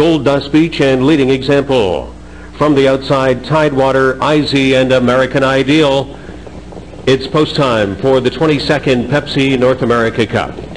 Gold Dust Beach and Leading Example. From the outside, Tidewater, IZ, and American Ideal. It's post time for the 22nd Pepsi North America Cup.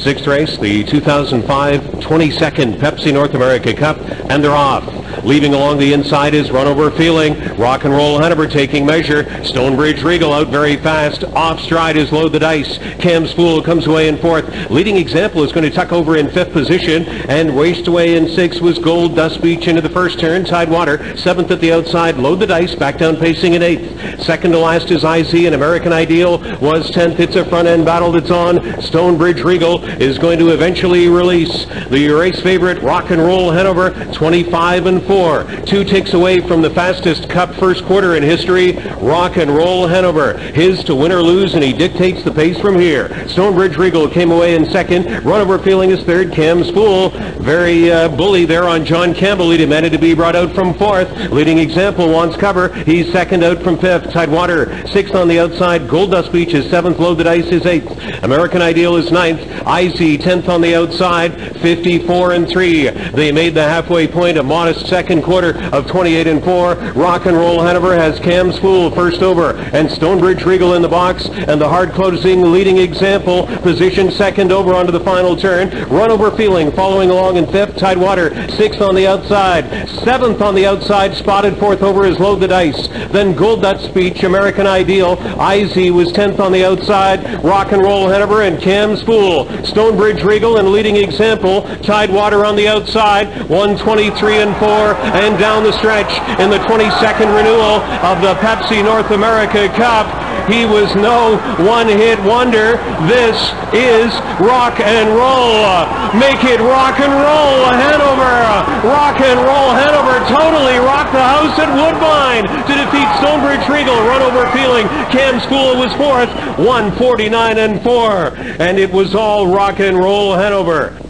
Sixth race, the 2005 22nd Pepsi North America Cup, and they're off. Leaving along the inside is Runover Feeling. Rocknroll Hanover taking measure. Stonebridge Regal out very fast. Off stride is Load the Dice. Cam Spool comes away in fourth. Leading Example is going to tuck over in fifth position and raced away in sixth was Gold Dust Beach into the first turn. Tidewater seventh at the outside. Load the Dice back down pacing in eighth. Second to last is IZ and American Ideal was 10th. It's a front end battle that's on. Stonebridge Regal is going to eventually release the race favorite Rocknroll Hanover 25 and 4. Two ticks away from the fastest cup first quarter in history, Rocknroll Hanover. His to win or lose, and he dictates the pace from here. Stonebridge Regal came away in second. Runover Feeling is third. Cam Spool, very uh, bully there on John Campbell. He demanded to be brought out from fourth. Leading Example wants cover. He's second out from fifth. Tidewater sixth on the outside. Gold Dust Beach is seventh. Load the Dice is eighth. American Ideal is ninth. IZ tenth on the outside. 54 and 3. They made the halfway point a modest second quarter of 28 and 4. Rocknroll Hanover has Cam's Spool first over and Stonebridge Regal in the box and the hard closing leading example positioned second over onto the final turn. Run over Feeling following along in fifth. Tidewater sixth on the outside. Seventh on the outside. Spotted fourth over is Load the Dice. Then Gold Dust Beach, American Ideal. IZ was 10th on the outside. Rocknroll Hanover and Cam's Spool. Stonebridge Regal and leading example. Tidewater on the outside. 123 and 4 and down the stretch in the 22nd renewal of the Pepsi North America Cup. He was no one-hit wonder. This is rock and roll. Make it rock and roll, Hanover. Rock and roll, Hanover totally house at Woodbine to defeat Stonebridge Regal. Run over feeling. Cam Spool was fourth, 149 and 4. And it was all rock and roll, Hanover.